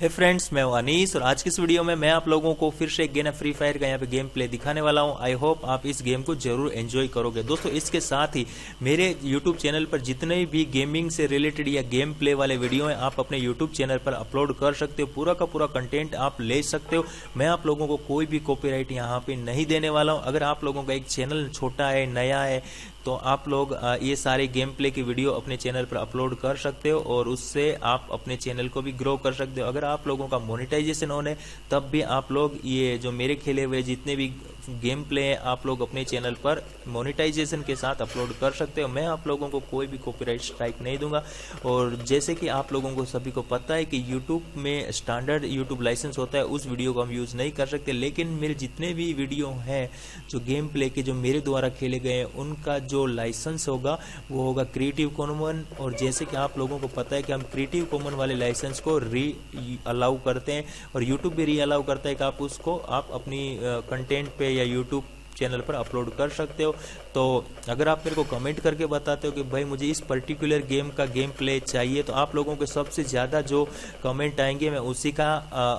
हे friends मैं हूँ अनीस और आज की इस वीडियो में मैं आप लोगों को फिर से एक गेम फ्री फायर का यहाँ पे गेम प्ले दिखाने वाला हूँ। आई होप आप इस गेम को ज़रूर एंजॉय करोगे। दोस्तों, इसके साथ ही मेरे यूट्यूब चैनल पर जितने भी गेमिंग से रिलेटेड या गेम प्ले वाले वीडियो हैं, आप अपने यूट्यूब चैनल पर अपलोड कर सकते हो। पूरा का पूरा कंटेंट आप ले सकते हो। मैं आप लोगों को कोई भी कॉपीराइट यहाँ पे नहीं देने वाला हूँ। अगर आप लोगों का एक चैनल छोटा है, नया है तो आप लोग ये सारे गेम प्ले की वीडियो अपने चैनल पर अपलोड कर सकते हो और उससे आप अपने चैनल को भी ग्रो कर सकते हो। अगर आप लोगों का मोनिटाइजेशन होने, तब भी आप लोग ये जो मेरे खेले हुए जितने भी गेम प्ले आप लोग अपने चैनल पर मोनिटाइजेशन के साथ अपलोड कर सकते हो। मैं आप लोगों को कोई भी कॉपीराइट स्ट्राइक नहीं दूँगा। और जैसे कि आप लोगों को सभी को पता है कि यूट्यूब में स्टैंडर्ड यूट्यूब लाइसेंस होता है, उस वीडियो को हम यूज़ नहीं कर सकते। लेकिन मेरे जितने भी वीडियो हैं, जो गेम प्ले के जो मेरे द्वारा खेले गए हैं, उनका जो लाइसेंस होगा, वो होगा क्रिएटिव कॉमन और जैसे कि आप लोगों को पता है कि हम क्रिएटिव कॉमन वाले लाइसेंस को री अलाउ करते हैं। और यूट्यूब भी री अलाउ करता है कि आप उसको, आप अपनी कंटेंट पे या यूट्यूब चैनल पर अपलोड कर सकते हो। तो अगर आप मेरे को कमेंट करके बताते हो कि भाई मुझे इस पर्टिकुलर गेम का गेम प्ले चाहिए तो आप लोगों के सबसे ज़्यादा जो कमेंट आएँगे, मैं उसी का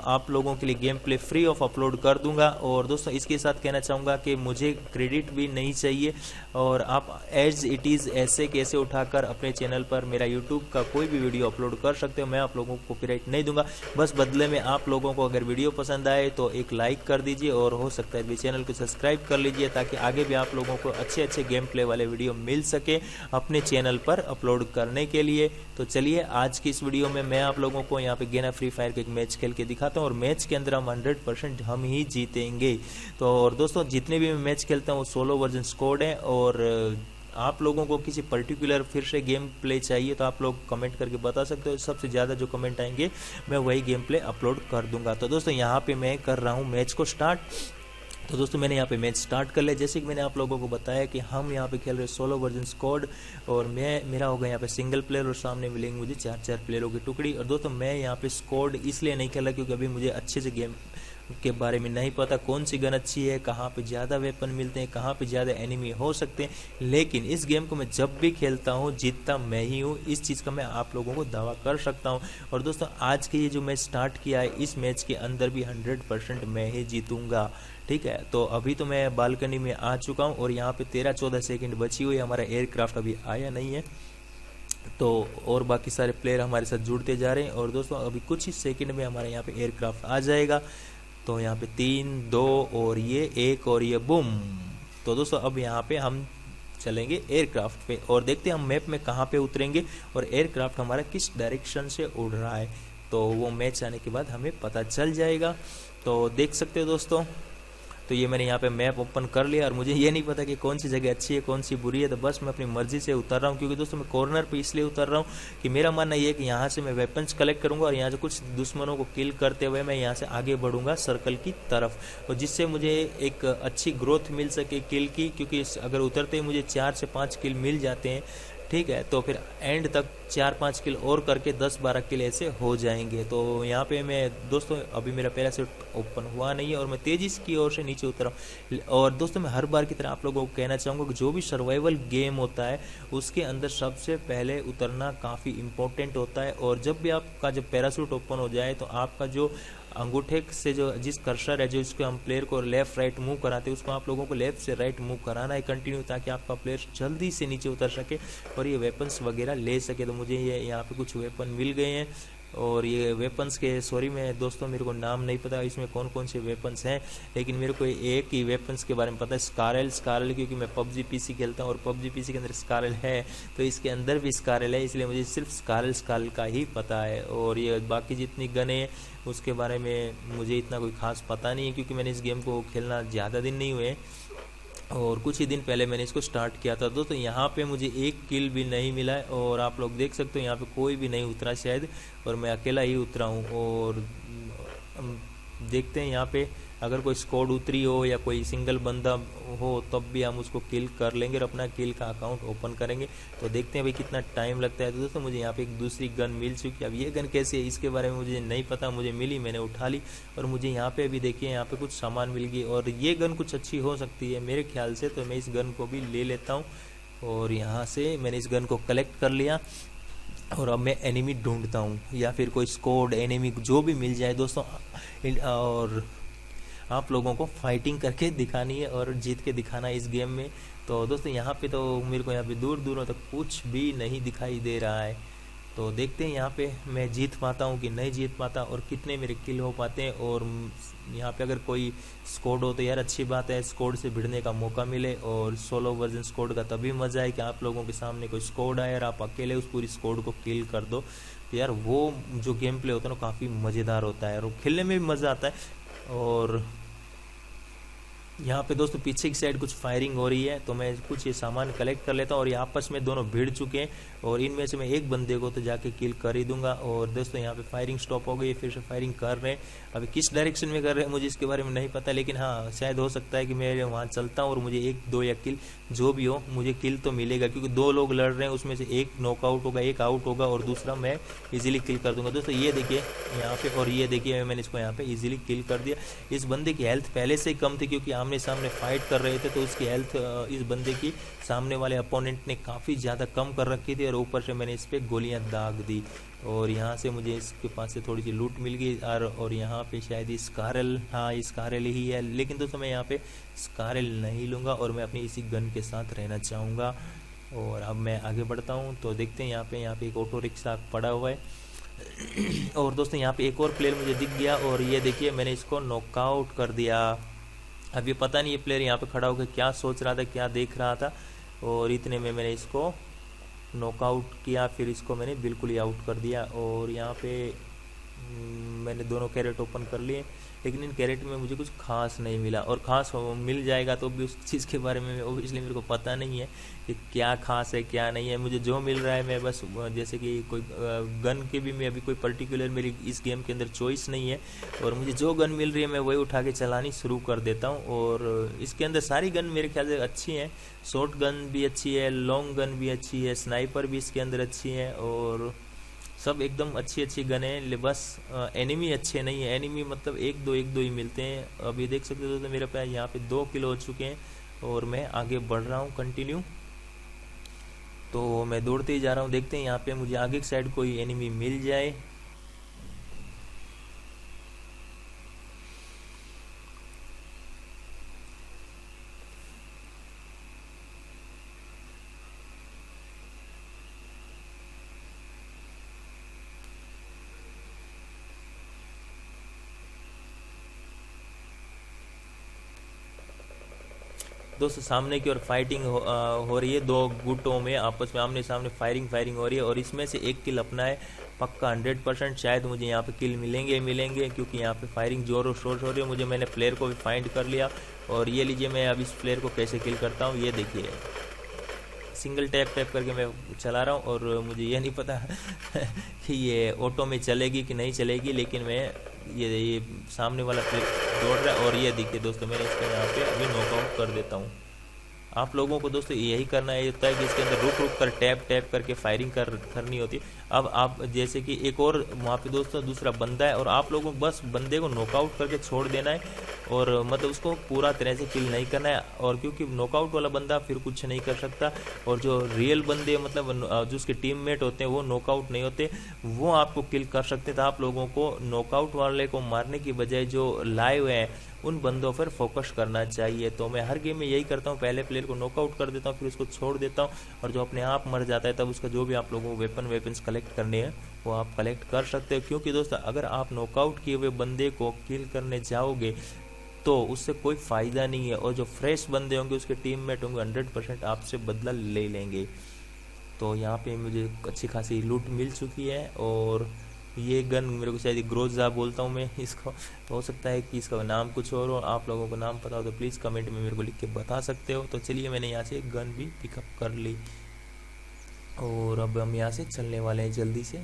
आप लोगों के लिए game play free of upload कर दूँगा। और दोस्तों, इसके साथ कहना चाहूँगा कि मुझे क्रेडिट भी नहीं चाहिए। और आप एज इट इज़ ऐसे कैसे उठाकर अपने चैनल पर मेरा यूट्यूब का कोई भी वीडियो अपलोड कर सकते हो, मैं आप लोगों को कॉपीराइट नहीं दूँगा। बस बदले में आप लोगों को अगर वीडियो पसंद आए तो एक लाइक कर दीजिए, और हो सकता है चैनल को सब्सक्राइब कर लीजिए, ताकि आगे भी आप लोगों को अच्छे अच्छे गेम प्ले वाले वीडियो मिल सके अपने चैनल पर अपलोड करने के लिए। तो चलिए, आज की इस वीडियो में मैं आप लोगों को यहाँ पे गेना फ्री फायर के एक मैच खेल के दिखाता हूँ और मैच के अंदर हम हंड्रेड परसेंट हम ही जीतेंगे। तो और दोस्तों, जितने भी मैं मैच खेलता हूँ, वो सोलो वर्जन स्कोड है और आप लोगों को किसी पर्टिकुलर फिर से गेम प्ले चाहिए तो आप लोग कमेंट करके बता सकते हो। सबसे ज़्यादा जो कमेंट आएँगे, मैं वही गेम प्ले अपलोड कर दूँगा। तो दोस्तों, यहाँ पे मैं कर रहा हूँ मैच को स्टार्ट तो दोस्तों मैंने यहाँ पे मैच स्टार्ट कर लिया। जैसे कि मैंने आप लोगों को बताया कि हम यहाँ पे खेल रहे सोलो वर्जन स्कॉड और मैं, मेरा होगा यहाँ पे सिंगल प्लेयर और सामने मिलेंगे मुझे चार चार प्लेयरों की टुकड़ी। और दोस्तों मैं यहाँ पे स्कॉड इसलिए नहीं खेला क्योंकि अभी मुझे अच्छे से गेम के बारे में नहीं पता कौन सी गन अच्छी है, कहाँ पे ज़्यादा वेपन मिलते हैं, कहाँ पे ज़्यादा एनिमी हो सकते हैं। लेकिन इस गेम को मैं जब भी खेलता हूँ, जीतता मैं ही हूँ, इस चीज़ का मैं आप लोगों को दावा कर सकता हूँ। और दोस्तों, आज के ये जो मैच स्टार्ट किया है, इस मैच के अंदर भी हंड्रेड मैं ही जीतूँगा, ठीक है? तो अभी तो मैं बालकनी में आ चुका हूँ और यहाँ पे तेरह चौदह सेकेंड बची हुई हमारा एयरक्राफ्ट अभी आया नहीं है। तो और बाकी सारे प्लेयर हमारे साथ जुड़ते जा रहे हैं। और दोस्तों, अभी कुछ ही सेकंड में हमारे यहाँ पे एयरक्राफ्ट आ जाएगा। तो यहाँ पे तीन, दो और ये एक और ये बुम। तो दोस्तों, अब यहाँ पे हम चलेंगे एयरक्राफ्ट पे और देखते हैं हम मैप में कहाँ पे उतरेंगे और एयरक्राफ्ट हमारा किस डायरेक्शन से उड़ रहा है। तो वो मैच आने के बाद हमें पता चल जाएगा। तो देख सकते हो दोस्तों तो ये मैंने यहाँ पे मैप ओपन कर लिया और मुझे ये नहीं पता कि कौन सी जगह अच्छी है, कौन सी बुरी है। तो बस मैं अपनी मर्ज़ी से उतर रहा हूँ, क्योंकि दोस्तों मैं कॉर्नर पे इसलिए उतर रहा हूँ कि मेरा मानना ये है कि यहाँ से मैं वेपन्स कलेक्ट करूँगा और यहाँ से कुछ दुश्मनों को किल करते हुए मैं यहाँ से आगे बढ़ूँगा सर्कल की तरफ़। और जिससे मुझे एक अच्छी ग्रोथ मिल सके किल की, क्योंकि अगर उतरते ही मुझे चार से पाँच किल मिल जाते हैं ठीक है तो फिर एंड तक चार पाँच किल और करके दस बारह किल ऐसे हो जाएँगे। तो यहाँ पे मैं, दोस्तों, अभी मेरा पैरासूट ओपन हुआ नहीं है और मैं तेज़ी की ओर से नीचे उतरा और दोस्तों, मैं हर बार की तरह आप लोगों को कहना चाहूँगा कि जो भी सर्वाइवल गेम होता है, उसके अंदर सबसे पहले उतरना काफ़ी इम्पोर्टेंट होता है। और जब भी आपका जब पैरासूट ओपन हो जाए तो आपका जो अंगूठे से जो, जिस कर्सर है जो इसको हम प्लेयर को लेफ़्ट राइट मूव कराते हैं, उसको आप लोगों को लेफ़्ट से राइट मूव कराना है कंटिन्यू ताकि आपका प्लेयर जल्दी से नीचे उतर सके और ये वेपन्स वगैरह ले सके। तो मुझे ये यहाँ पे कुछ वेपन मिल गए हैं। और ये वेपन्स के सॉरी मैं दोस्तों मेरे को नाम नहीं पता, इसमें कौन कौन से वेपन्स हैं, लेकिन मेरे को एक ही वेपन्स के बारे में पता है स्कारल स्कारल क्योंकि मैं पबजी पीसी खेलता हूँ और पबजी पीसी के अंदर स्कारल है तो इसके अंदर भी स्कारल है, इसलिए मुझे सिर्फ़ स्कारल स्कारल का ही पता है। और ये बाकी जितनी गने उसके बारे में मुझे इतना कोई खास पता नहीं है, क्योंकि मैंने इस गेम को खेलना ज़्यादा दिन नहीं हुए और कुछ ही दिन पहले मैंने इसको स्टार्ट किया था दोस्तों, यहाँ पे मुझे एक किल भी नहीं मिला है और आप लोग देख सकते हो यहाँ पे कोई भी नहीं उतरा शायद, और मैं अकेला ही उतरा हूँ और देखते हैं यहाँ पे। अगर कोई स्कॉड उतरी हो या कोई सिंगल बंदा हो, तब भी हम उसको किल कर लेंगे और अपना किल का अकाउंट ओपन करेंगे। तो देखते हैं भाई कितना टाइम लगता है। तो दोस्तों, मुझे यहाँ पे एक दूसरी गन मिल चुकी है। अब ये गन कैसे है, इसके बारे में मुझे नहीं पता। मुझे मिली, मैंने उठा ली और मुझे यहाँ पे अभी देखिए, यहाँ पे कुछ सामान मिल गई। और ये गन कुछ अच्छी हो सकती है मेरे ख्याल से तो मैं इस गन को भी ले लेता हूँ। और यहाँ से मैंने इस गन को कलेक्ट कर लिया। और अब मैं एनिमी ढूंढता हूँ, या फिर कोई स्कोड एनिमी जो भी मिल जाए दोस्तों और आप लोगों को फाइटिंग करके दिखानी है और जीत के दिखाना है इस गेम में। तो दोस्तों, यहाँ पे तो मेरे को यहाँ पे दूर दूरों तक कुछ भी नहीं दिखाई दे रहा है। तो देखते हैं यहाँ पे मैं जीत पाता हूँ कि नहीं जीत पाता और कितने मेरे किल हो पाते हैं और यहाँ पे अगर कोई स्कोड हो तो यार अच्छी बात है स्कोड से भिड़ने का मौका मिले और सोलो वर्जन स्कोड का तभी मज़ा है कि आप लोगों के सामने कोई स्कोड आए और आप अकेले उस पूरी स्कोड को किल कर दो। तो यार वो जो गेम प्ले होता है ना, काफ़ी मज़ेदार होता है और खेलने में भी मज़ा आता है। और यहाँ पे दोस्तों पीछे की साइड कुछ फायरिंग हो रही है तो मैं कुछ ये सामान कलेक्ट कर लेता हूँ और ये आपस में दोनों भिड़ चुके हैं। और इनमें से मैं एक बंदे को तो जाके किल कर ही दूँगा। और दोस्तों, यहाँ पे फायरिंग स्टॉप हो गई, फिर से फायरिंग कर रहे हैं। अभी किस डायरेक्शन में कर रहे हैं, मुझे इसके बारे में नहीं पता, लेकिन हाँ शायद हो सकता है कि मैं वहाँ चलता हूँ और मुझे एक, दो या किल जो भी हो, मुझे किल तो मिलेगा, क्योंकि दो लोग लड़ रहे हैं, उसमें से एक नॉकआउट होगा, एक आउट होगा और दूसरा मैं इजीली किल कर दूँगा। दोस्तों, ये देखिए, यहाँ पे, और ये देखिए, मैंने इसको यहाँ पे इजीली किल कर दिया। इस बंदे की हेल्थ पहले से कम थी, क्योंकि आमने सामने फाइट कर रहे थे तो उसकी हेल्थ इस बंदे की सामने वाले अपोनेंट ने काफ़ी ज़्यादा कम कर रखी थी। और ऊपर से मैंने इस पर गोलियाँ दाग दी। और यहाँ से मुझे इसके पास से थोड़ी सी लूट मिल गई और और यहाँ पे शायद स्कारल हाँ स्कारल ही है, लेकिन दोस्तों मैं यहाँ पे स्कारल नहीं लूँगा और मैं अपनी इसी गन के साथ रहना चाहूँगा। और अब मैं आगे बढ़ता हूँ तो देखते हैं यहाँ पे यहाँ पे एक ऑटो रिक्शा पड़ा हुआ है। और दोस्तों यहाँ पे एक और प्लेयर मुझे दिख गया और ये देखिए मैंने इसको नॉकआउट कर दिया। अब अभी पता नहीं ये प्लेयर यहाँ पे खड़ा होकर क्या सोच रहा था, क्या देख रहा था। और इतने में मैंने इसको नॉकआउट किया फिर इसको मैंने बिल्कुल ही आउट कर दिया और यहाँ पे मैंने दोनों कैरेट ओपन कर लिए, लेकिन इन कैरेट में मुझे कुछ खास नहीं मिला। और ख़ास मिल जाएगा तो भी उस चीज़ के बारे में ओबियसली मेरे को पता नहीं है कि क्या खास है, क्या नहीं है। मुझे जो मिल रहा है, मैं बस, जैसे कि कोई गन के भी मैं अभी कोई पर्टिकुलर मेरी इस गेम के अंदर चॉइस नहीं है। और मुझे जो गन मिल रही है, मैं वही उठा के चलानी शुरू कर देता हूँ। और इसके अंदर सारी गन मेरे ख्याल से अच्छी हैं। शॉर्ट गन भी अच्छी है लॉन्ग गन भी अच्छी है स्नाइपर भी इसके अंदर अच्छी है। और सब एकदम अच्छी अच्छी गन है बस एनिमी अच्छे नहीं है। एनिमी मतलब एक दो एक दो ही मिलते हैं। अभी देख सकते हो तो मेरे पास यहाँ पे दो किलो हो चुके हैं और मैं आगे बढ़ रहा हूँ कंटिन्यू तो मैं दौड़ते ही जा रहा हूँ, देखते हैं यहाँ पे मुझे आगे की साइड कोई एनिमी मिल जाए। दोस्तों सामने की ओर फाइटिंग हो, आ, हो रही है। दो गुटों में आपस में आमने सामने फायरिंग फायरिंग हो रही है और इसमें से एक किल अपना है पक्का हंड्रेड परसेंट शायद मुझे यहाँ पे किल मिलेंगे मिलेंगे क्योंकि यहाँ पे फायरिंग ज़ोर शोर हो रही है। मुझे मैंने प्लेयर को भी फाइंड कर लिया और ये लीजिए मैं अब इस प्लेयर को कैसे किल करता हूँ ये देखिए। सिंगल टैप टैप करके मैं चला रहा हूँ और मुझे ये नहीं पता कि ये ऑटो में चलेगी कि नहीं चलेगी लेकिन मैं ये ये सामने वाला प्लेयर दौड़ रहा है और ये देखिए दोस्तों मैं इसको यहाँ पे अभी नॉकआउट कर देता हूँ। आप लोगों को दोस्तों यही करना है होता है कि इसके अंदर रुक रुक कर, टैप टैप करके फायरिंग कर, करनी होती है। अब आप जैसे कि एक और वहाँ पे दोस्तों दूसरा बंदा है और आप लोगों को बस बंदे को नॉकआउट करके छोड़ देना है और मतलब उसको पूरा तरह से किल नहीं करना है और क्योंकि नॉकआउट वाला बंदा फिर कुछ नहीं कर सकता और जो रियल बंदे मतलब जो उसके टीम मेट होते हैं, वो नॉकआउट नहीं होते, वो आपको किल कर सकते तो आप लोगों को नॉकआउट वाले को मारने की बजाय जो लाइव है उन बंदों पर फोकस करना चाहिए। तो मैं हर गेम में यही करता हूँ, पहले प्लेयर को नॉकआउट कर देता हूँ, फिर उसको छोड़ देता हूँ और जो अपने आप मर जाता है, तब उसका जो भी आप लोगों को वेपन वेपन्स कलेक्ट करने हैं, वो आप कलेक्ट कर सकते हो। क्योंकि दोस्तों, अगर आप नॉकआउट किए हुए बंदे को किल करने जाओगे तो उससे कोई फ़ायदा नहीं है और जो फ्रेश बंदे होंगे, उसके टीम मेट होंगे हंड्रेड परसेंट आपसे बदला ले लेंगे। तो यहाँ पे मुझे अच्छी खासी लूट मिल चुकी है और ये गन मेरे को शायद ग्रोजा बोलता हूँ मैं इसको। हो सकता है कि इसका नाम कुछ और हो, आप लोगों को नाम पता हो तो प्लीज़ कमेंट में मेरे को लिख के बता सकते हो। तो चलिए मैंने यहाँ से गन भी पिकअप कर ली। और अब हम यहाँ से चलने वाले हैं जल्दी से।